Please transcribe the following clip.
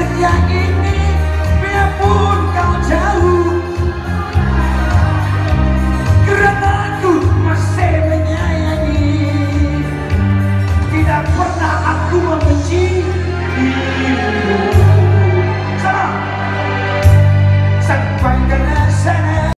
Sing your